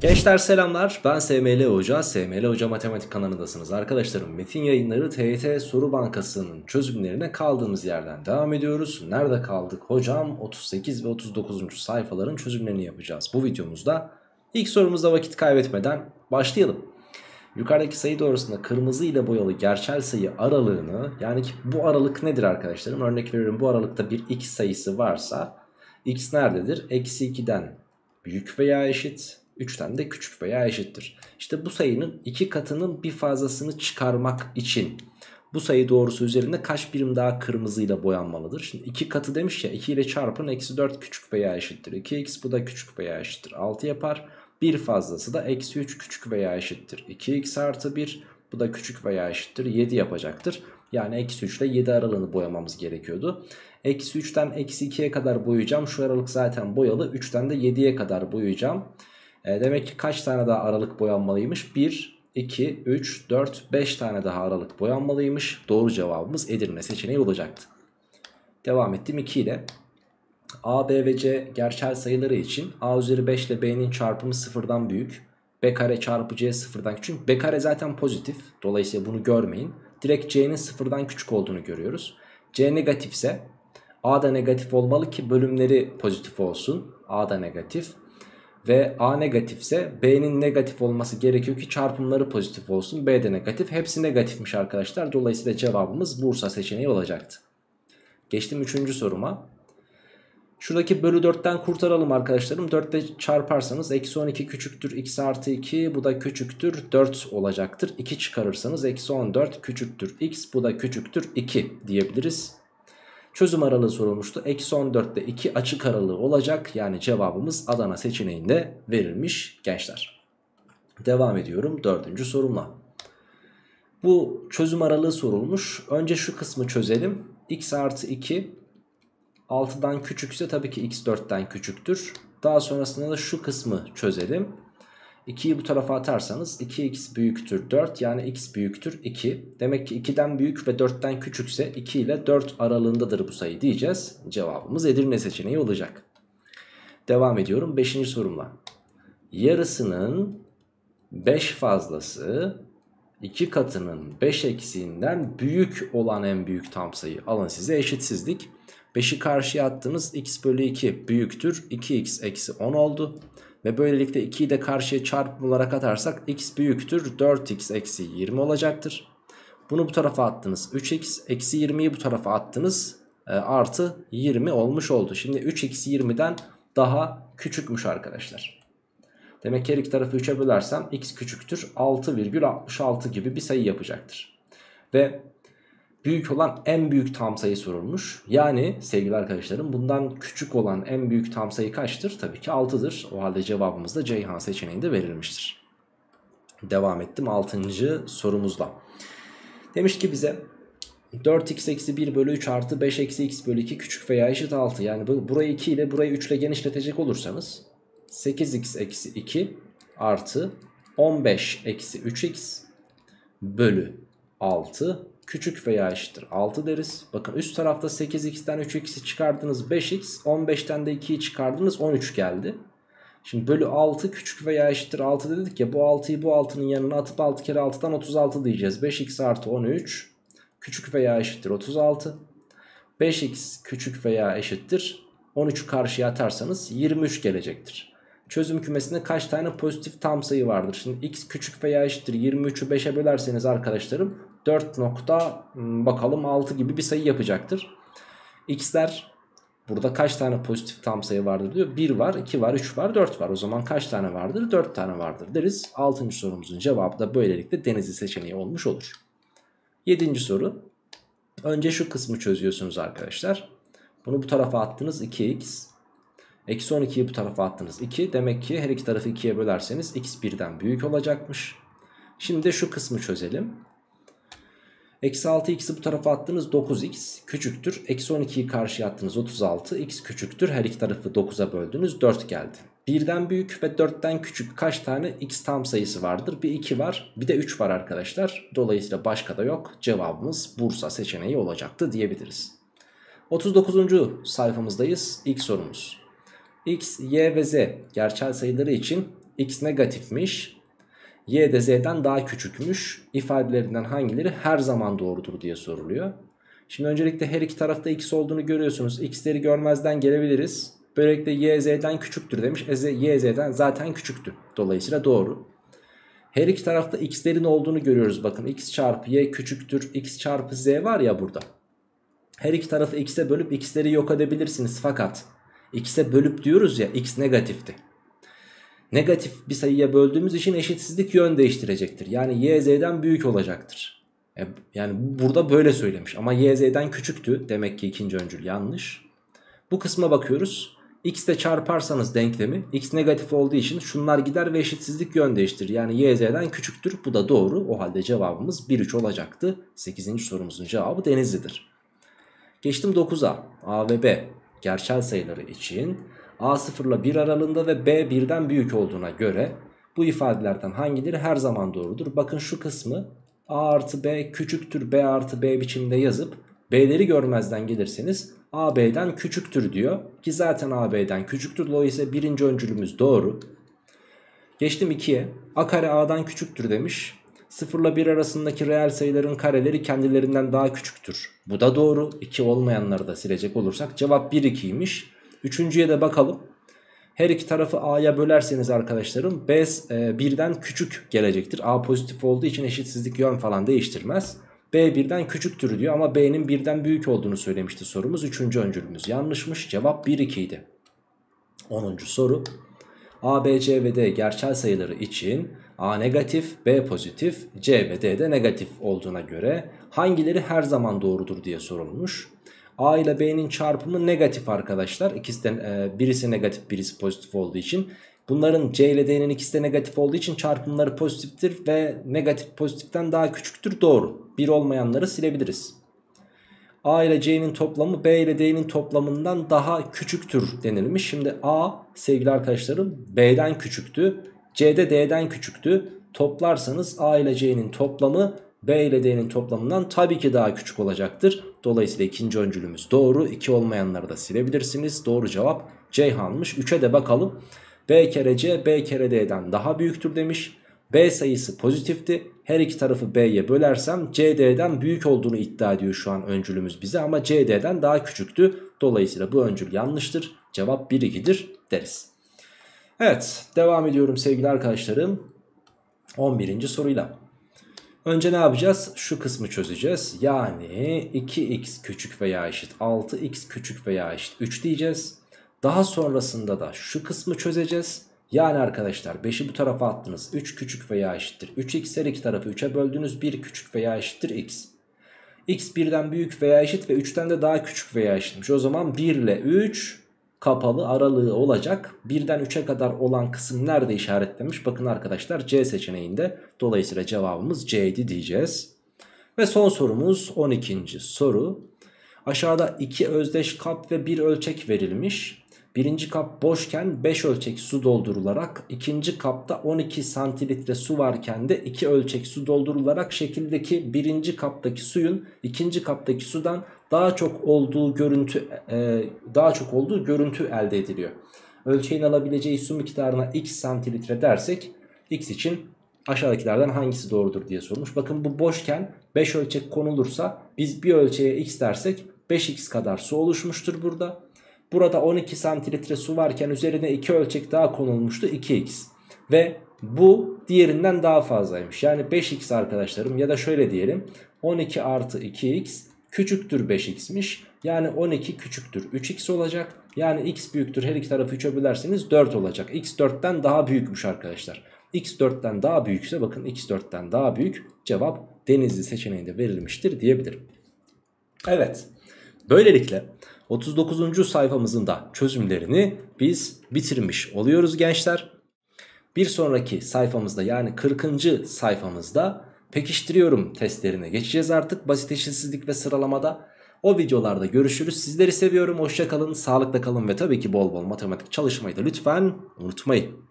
Gençler selamlar ben SML Hoca, SML Hoca Matematik kanalındasınız. Arkadaşlarım Metin Yayınları TYT Soru Bankası'nın çözümlerine kaldığımız yerden devam ediyoruz. Nerede kaldık hocam? 38 ve 39. sayfaların çözümlerini yapacağız. Bu videomuzda ilk sorumuzda vakit kaybetmeden başlayalım. Yukarıdaki sayı doğrusunda kırmızı ile boyalı gerçel sayı aralığını yani ki bu aralık nedir arkadaşlarım? Örnek veriyorum bu aralıkta bir x sayısı varsa x nerededir? Eksi 2'den büyük veya eşit 3'ten de küçük veya eşittir. İşte bu sayının iki katının bir fazlasını çıkarmak için bu sayı doğrusu üzerinde kaç birim daha kırmızıyla boyanmalıdır? Şimdi iki katı demiş ya 2 ile çarpın eksi 4 küçük veya eşittir. 2x bu da küçük veya eşittir 6 yapar. Bir fazlası da eksi 3 küçük veya eşittir. 2x artı 1 bu da küçük veya eşittir 7 yapacaktır. Yani eksi 3 ile 7 aralığını boyamamız gerekiyordu. Eksi 3'ten eksi 2'ye kadar boyayacağım. Şu aralık zaten boyalı. 3'ten de 7'ye kadar boyayacağım. E, demek ki kaç tane daha aralık boyanmalıymış? 1, 2, 3, 4, 5 tane daha aralık boyanmalıymış. Doğru cevabımız Edirne seçeneği olacaktı. Devam ettim 2 ile. A, B ve C gerçel sayıları için A üzeri 5 ile B'nin çarpımı sıfırdan büyük. B kare çarpı C sıfırdan küçük. B kare zaten pozitif. Dolayısıyla bunu görmeyin. Direkt C'nin sıfırdan küçük olduğunu görüyoruz. C negatifse A da negatif olmalı ki bölümleri pozitif olsun. A da negatif. Ve A negatifse B'nin negatif olması gerekiyor ki çarpımları pozitif olsun. B de negatif. Hepsi negatifmiş arkadaşlar. Dolayısıyla cevabımız Bursa seçeneği olacaktı. Geçtim 3. soruma. Şuradaki bölü 4'ten kurtaralım arkadaşlarım. 4 ile çarparsanız eksi 12 küçüktür x artı 2 bu da küçüktür 4 olacaktır. 2 çıkarırsanız eksi 14 küçüktür x bu da küçüktür 2 diyebiliriz. Çözüm aralığı sorulmuştu. Eksi 14'te 2 açık aralığı olacak. Yani cevabımız Adana seçeneğinde verilmiş gençler. Devam ediyorum dördüncü sorumla. Bu çözüm aralığı sorulmuş. Önce şu kısmı çözelim. x artı 2 6'dan küçükse tabii ki x 4'ten küçüktür. Daha sonrasında da şu kısmı çözelim. 2'yi bu tarafa atarsanız 2x büyüktür 4 yani x büyüktür 2. Demek ki 2'den büyük ve 4'ten küçükse 2 ile 4 aralığındadır bu sayı diyeceğiz. Cevabımız Edirne seçeneği olacak. Devam ediyorum 5. sorumla. Yarısının 5 fazlası 2 katının 5 eksiğinden büyük olan en büyük tam sayı. Alın size eşitsizlik. 5'i karşıya attığınız x bölü 2 büyüktür. 2x eksi 10 oldu. Ve böylelikle 2'yi de karşıya çarpım olarak atarsak x büyüktür 4x eksi 20 olacaktır. Bunu bu tarafa attınız 3x eksi 20'yi bu tarafa attınız e, artı 20 olmuş oldu. Şimdi 3x 20'den daha küçükmüş arkadaşlar. Demek ki her iki tarafı 3'e bölersem x küçüktür 6,66 gibi bir sayı yapacaktır. Ve büyük olan en büyük tam sayı sorulmuş. Yani sevgili arkadaşlarım bundan küçük olan en büyük tam sayı kaçtır? Tabii ki 6'dır. O halde cevabımız da Ceyhan seçeneğinde verilmiştir. Devam ettim 6. sorumuzla. Demiş ki bize 4x eksi 1 bölü 3 artı 5 eksi x bölü 2 küçük veya eşit 6. Yani burayı 2 ile burayı 3 ile genişletecek olursanız 8x eksi 2 artı 15 eksi 3x bölü 6 küçük veya eşittir 6 deriz. Bakın üst tarafta 8x'ten 3x'i çıkardınız 5x 15'ten de 2'yi çıkardınız 13 geldi. Şimdi bölü 6 küçük veya eşittir 6 dedik ya bu 6'yı bu 6'nın yanına atıp 6 kere 6'dan 36 diyeceğiz. 5x artı 13 küçük veya eşittir 36. 5x küçük veya eşittir 13'ü karşıya atarsanız 23 gelecektir. Çözüm kümesinde kaç tane pozitif tam sayı vardır? Şimdi x küçük veya eşittir 23'ü 5'e bölerseniz arkadaşlarım 4 nokta hmm, bakalım 6 gibi bir sayı yapacaktır. X'ler burada kaç tane pozitif tam sayı vardır diyor. 1 var, 2 var, 3 var, 4 var. O zaman kaç tane vardır? 4 tane vardır deriz. 6. sorumuzun cevabı da böylelikle denizli seçeneği olmuş olur. 7. soru. Önce şu kısmı çözüyorsunuz arkadaşlar. Bunu bu tarafa attınız 2x. Eksi 12'yi bu tarafa attınız 2. Demek ki her iki tarafı 2'ye bölerseniz x birden büyük olacakmış. Şimdi de şu kısmı çözelim. Eksi 6x'i bu tarafa attınız 9x küçüktür. Eksi 12'yi karşıya attınız 36 x küçüktür. Her iki tarafı 9'a böldünüz 4 geldi. Birden büyük ve 4'ten küçük kaç tane x tam sayısı vardır? Bir 2 var bir de 3 var arkadaşlar. Dolayısıyla başka da yok. Cevabımız Bursa seçeneği olacaktı diyebiliriz. 39. sayfamızdayız. İlk sorumuz. x, y ve z gerçel sayıları için x negatifmiş. Y de z'den daha küçükmüş. İfadelerinden hangileri her zaman doğrudur diye soruluyor. Şimdi öncelikle her iki tarafta x olduğunu görüyorsunuz. X'leri görmezden gelebiliriz. Böylelikle y z'den küçüktür demiş. E, y z'den zaten küçüktü. Dolayısıyla doğru. Her iki tarafta x'lerin olduğunu görüyoruz. Bakın x çarpı y küçüktür. x çarpı z var ya burada. Her iki tarafı x'e bölüp x'leri yok edebilirsiniz. Fakat x'e bölüp diyoruz ya x negatifti. Negatif bir sayıya böldüğümüz için eşitsizlik yön değiştirecektir. Yani y z'den büyük olacaktır. E, yani burada böyle söylemiş ama y z'den küçüktü. Demek ki ikinci öncül yanlış. Bu kısma bakıyoruz. x ile çarparsanız denklemi x negatif olduğu için şunlar gider ve eşitsizlik yön değiştirir. Yani y z'den küçüktür. Bu da doğru. O halde cevabımız 1-3 olacaktı. 8. sorumuzun cevabı Denizli'dir. Geçtim 9'a. A ve B gerçel sayıları için A 0 ile 1 aralığında ve B 1'den büyük olduğuna göre bu ifadelerden hangileri her zaman doğrudur? Bakın şu kısmı A artı B küçüktür B artı B biçiminde yazıp B'leri görmezden gelirseniz A B'den küçüktür diyor. Ki zaten A B'den küçüktür. Dolayısıyla birinci öncülümüz doğru. Geçtim 2'ye. A kare A'dan küçüktür demiş. 0 ile 1 arasındaki reel sayıların kareleri kendilerinden daha küçüktür. Bu da doğru. 2 olmayanları da silecek olursak cevap 1 2'ymiş. Üçüncüye de bakalım. Her iki tarafı A'ya bölerseniz arkadaşlarım B e, birden küçük gelecektir. A pozitif olduğu için eşitsizlik yön falan değiştirmez. B birden küçüktür diyor ama B'nin birden büyük olduğunu söylemişti sorumuz. Üçüncü öncülümüz yanlışmış. Cevap 1 2 idi. 10. soru. A, B, C ve D gerçel sayıları için A negatif, B pozitif, C ve D de negatif olduğuna göre hangileri her zaman doğrudur diye sorulmuş. A ile B'nin çarpımı negatif arkadaşlar. İkisi e, birisi negatif birisi pozitif olduğu için. Bunların C ile D'nin ikisi de negatif olduğu için çarpımları pozitiftir ve negatif pozitiften daha küçüktür doğru. Bir olmayanları silebiliriz. A ile C'nin toplamı B ile D'nin toplamından daha küçüktür denilmiş. Şimdi A sevgili arkadaşlarım B'den küçüktü. C de D'den küçüktü. Toplarsanız A ile C'nin toplamı B ile D'nin toplamından tabii ki daha küçük olacaktır. Dolayısıyla ikinci öncülümüz doğru. 2 olmayanları da silebilirsiniz. Doğru cevap Ceyhan'mış. 3'e de bakalım. B kere C B kere D'den daha büyüktür demiş. B sayısı pozitifti. Her iki tarafı B'ye bölersem CD'den büyük olduğunu iddia ediyor şu an öncülümüz bize ama CD'den daha küçüktü. Dolayısıyla bu öncül yanlıştır. Cevap 1-2'dir deriz. Evet devam ediyorum sevgili arkadaşlarım. 11. soruyla. Önce ne yapacağız? Şu kısmı çözeceğiz. Yani 2x küçük veya eşit 6x küçük veya eşit 3 diyeceğiz. Daha sonrasında da şu kısmı çözeceğiz. Yani arkadaşlar 5'i bu tarafa attınız. 3 küçük veya eşittir. 3x her iki tarafı 3'e böldünüz. 1 küçük veya eşittir x. x birden büyük veya eşit ve 3'ten de daha küçük veya eşitmiş. O zaman 1 ile 3 kapalı aralığı olacak. 1'den 3'e kadar olan kısım nerede işaretlemiş? Bakın arkadaşlar C seçeneğinde. Dolayısıyla cevabımız C'ydi diyeceğiz. Ve son sorumuz 12. soru. Aşağıda 2 özdeş kap ve 1 ölçek verilmiş. Birinci kap boşken 5 ölçek su doldurularak ikinci kapta 12 santimetre su varken de 2 ölçek su doldurularak şekildeki birinci kaptaki suyun ikinci kaptaki sudan daha çok olduğu görüntü e, daha çok olduğu görüntü elde ediliyor. Ölçeğin alabileceği su miktarına x santimetre dersek x için aşağıdakilerden hangisi doğrudur diye sormuş. Bakın bu boşken 5 ölçek konulursa biz bir ölçeğe x dersek 5x kadar su oluşmuştur burada. Burada 12 santimetre su varken üzerine 2 ölçek daha konulmuştu 2x. Ve bu diğerinden daha fazlaymış. Yani 5x arkadaşlarım ya da şöyle diyelim 12 artı 2x küçüktür 5x'miş. Yani 12 küçüktür 3x olacak. Yani x büyüktür her iki tarafı 3'e bölerseniz 4 olacak. x 4'ten daha büyükmüş arkadaşlar. x 4'ten daha büyükse bakın x 4'ten daha büyük cevap denizli seçeneğinde verilmiştir diyebilirim. Evet böylelikle 39. sayfamızın da çözümlerini biz bitirmiş oluyoruz gençler. Bir sonraki sayfamızda yani 40. sayfamızda pekiştiriyorum testlerine geçeceğiz artık basit eşitsizlik ve sıralamada. O videolarda görüşürüz. Sizleri seviyorum. Hoşçakalın, sağlıkla kalın ve tabii ki bol bol matematik çalışmayı da lütfen unutmayın.